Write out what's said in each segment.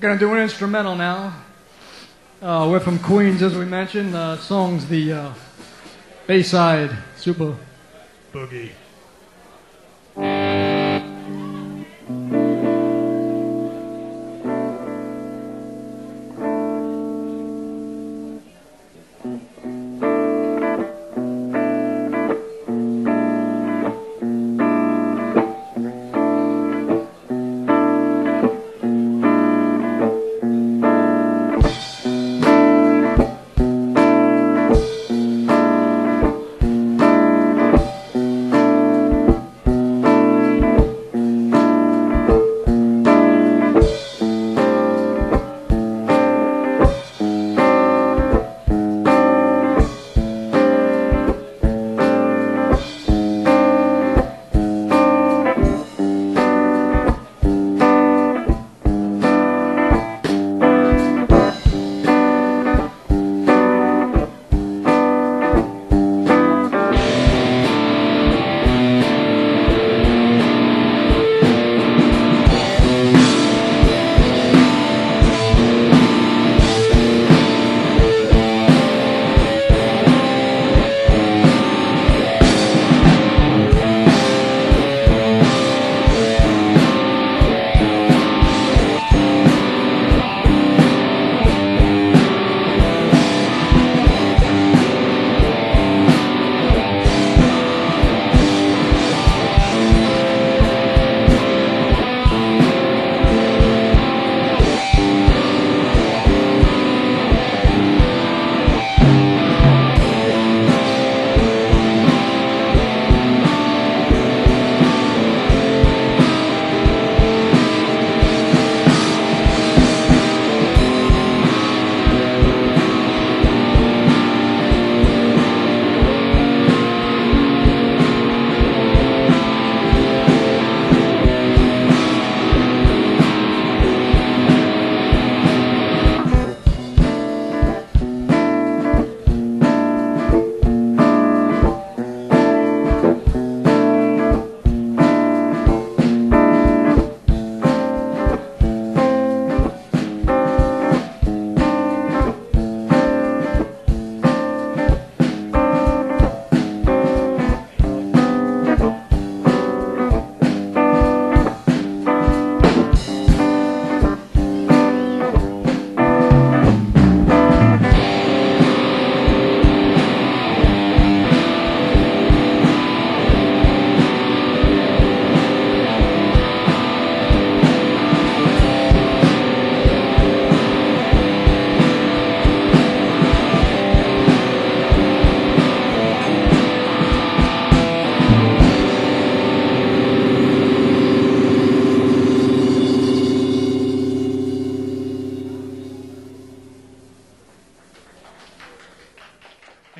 Gonna do an instrumental now. Uh, we're from Queens, as we mentioned. Uh, song's the uh, Bayside Super Boogie.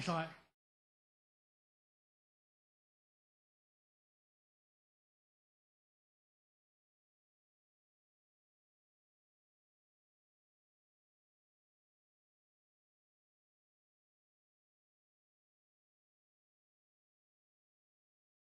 It's like,